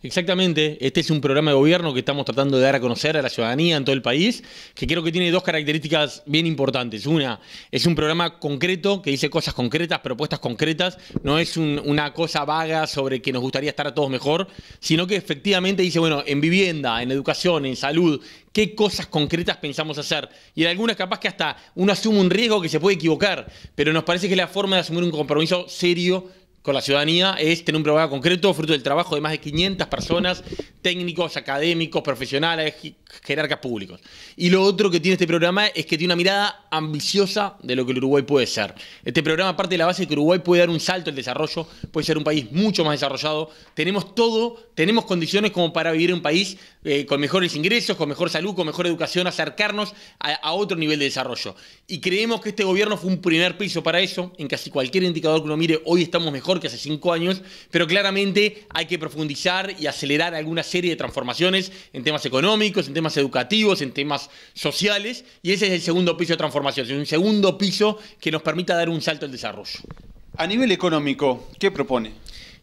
Exactamente, este es un programa de gobierno que estamos tratando de dar a conocer a la ciudadanía en todo el país, que creo que tiene dos características bien importantes. Una, es un programa concreto que dice cosas concretas, propuestas concretas, no es una cosa vaga sobre que nos gustaría estar a todos mejor, sino que efectivamente dice, bueno, en vivienda, en educación, en salud, qué cosas concretas pensamos hacer. Y en algunas capaz que hasta uno asume un riesgo que se puede equivocar, pero nos parece que es la forma de asumir un compromiso serio con la ciudadanía es tener un programa concreto, fruto del trabajo de más de 500 personas, técnicos, académicos, profesionales, jerarcas públicos. Y lo otro que tiene este programa es que tiene una mirada ambiciosa de lo que el Uruguay puede ser. Este programa parte de la base de que Uruguay puede dar un salto al desarrollo, puede ser un país mucho más desarrollado. Tenemos todo, tenemos condiciones como para vivir en un país eh, con mejores ingresos, con mejor salud, con mejor educación, acercarnos a, a otro nivel de desarrollo. Y creemos que este gobierno fue un primer piso para eso. En casi cualquier indicador que uno mire, hoy estamos mejor que hace cinco años, pero claramente hay que profundizar y acelerar alguna serie de transformaciones en temas económicos, en temas educativos, en temas sociales, y ese es el segundo piso de transformación, un segundo piso que nos permita dar un salto al desarrollo. A nivel económico, ¿qué propone?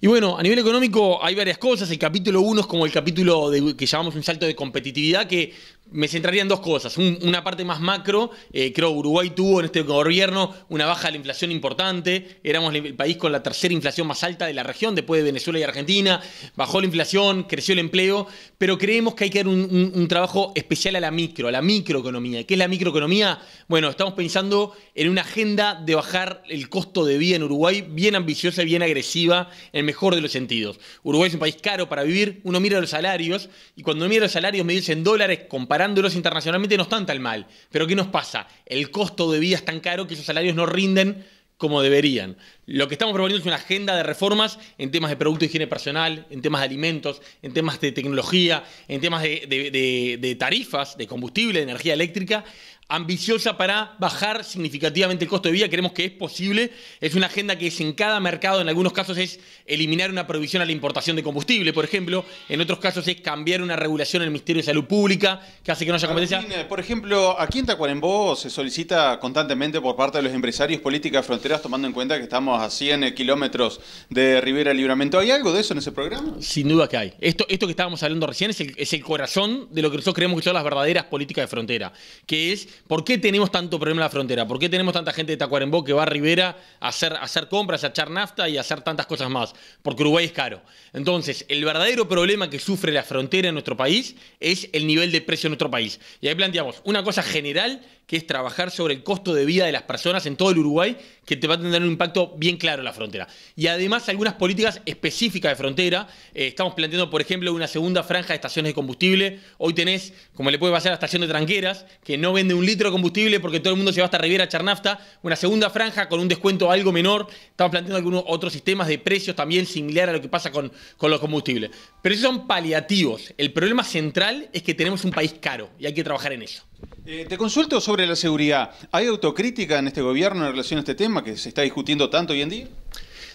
Y bueno, a nivel económico hay varias cosas. El capítulo 1 es como el capítulo que llamamos un salto de competitividad, que me centraría en dos cosas. una parte más macro, eh, creo Uruguay tuvo en este gobierno una baja de la inflación importante, éramos el país con la tercera inflación más alta de la región, después de Venezuela y Argentina, bajó la inflación, creció el empleo, pero creemos que hay que dar un, trabajo especial a la micro, a la microeconomía. ¿Qué es la microeconomía? Bueno, estamos pensando en una agenda de bajar el costo de vida en Uruguay bien ambiciosa y bien agresiva, en mejor de los sentidos. Uruguay es un país caro para vivir, uno mira los salarios, y cuando mira los salarios me dicen dólares comparándolos internacionalmente no están tan mal. Pero ¿qué nos pasa? El costo de vida es tan caro que esos salarios no rinden como deberían. Lo que estamos proponiendo es una agenda de reformas en temas de producto de higiene personal, en temas de alimentos, en temas de tecnología, en temas de, de tarifas, de combustible, de energía eléctrica, ambiciosa para bajar significativamente el costo de vida. Creemos que es posible. Es una agenda que es en cada mercado, en algunos casos es eliminar una prohibición a la importación de combustible, por ejemplo. En otros casos es cambiar una regulación en el Ministerio de Salud Pública que hace que no haya competencia. Eh, por ejemplo, aquí en Tacuarembó se solicita constantemente por parte de los empresarios políticas de fronteras, tomando en cuenta que estamos a 100 kilómetros de Rivera Libramento. ¿Hay algo de eso en ese programa? Sin duda que hay. Esto, esto que estábamos hablando recién es el, es el corazón de lo que nosotros creemos que son las verdaderas políticas de frontera, que es ¿Por qué tenemos tanto problema en la frontera? ¿Por qué tenemos tanta gente de Tacuarembó que va a Rivera a hacer, hacer compras, a echar nafta y a hacer tantas cosas más? Porque Uruguay es caro. Entonces, el verdadero problema que sufre la frontera en nuestro país es el nivel de precio en nuestro país. Y ahí planteamos una cosa general que es trabajar sobre el costo de vida de las personas en todo el Uruguay, que te va a tener un impacto bien claro en la frontera. Y además algunas políticas específicas de frontera. Eh, estamos planteando, por ejemplo, una segunda franja de estaciones de combustible. Hoy tenés, como le puede pasar a la estación de Tranqueras, que no vende un litro de combustible porque todo el mundo se va hasta Riviera a echar nafta. Una segunda franja con un descuento algo menor. Estamos planteando algunos otros sistemas de precios también similar a lo que pasa con, con los combustibles. Pero esos son paliativos. El problema central es que tenemos un país caro y hay que trabajar en eso. Eh, te consulto sobre la seguridad. ¿Hay autocrítica en este gobierno en relación a este tema que se está discutiendo tanto hoy en día?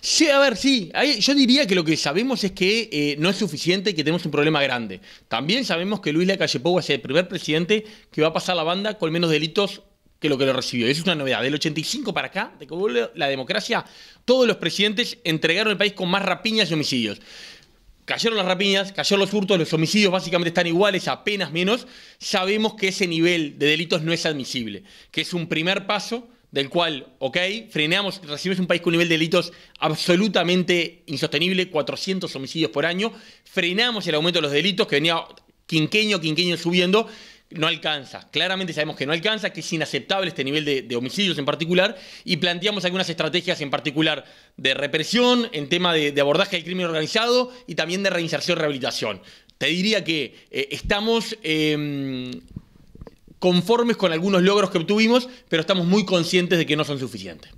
Sí, a ver, sí. yo diría que lo que sabemos es que eh, no es suficiente y que tenemos un problema grande. También sabemos que Luis Lacalle Pou es el primer presidente que va a pasar la banda con menos delitos que lo que lo recibió. Eso es una novedad. Del 85 para acá, de que vuelve la democracia, todos los presidentes entregaron el país con más rapiñas y homicidios. Cayeron las rapiñas, cayeron los hurtos, los homicidios básicamente están iguales, apenas menos. Sabemos que ese nivel de delitos no es admisible, que es un primer paso del cual, ok, frenamos, recibimos un país con un nivel de delitos absolutamente insostenible, 400 homicidios por año, frenamos el aumento de los delitos que venía quinqueño, quinqueño subiendo, no alcanza. Claramente sabemos que no alcanza, que es inaceptable este nivel de, homicidios en particular, y planteamos algunas estrategias en particular de represión, en tema de, abordaje del crimen organizado y también de reinserción y rehabilitación. Te diría que eh, estamos em, conformes con algunos logros que obtuvimos, pero estamos muy conscientes de que no son suficientes.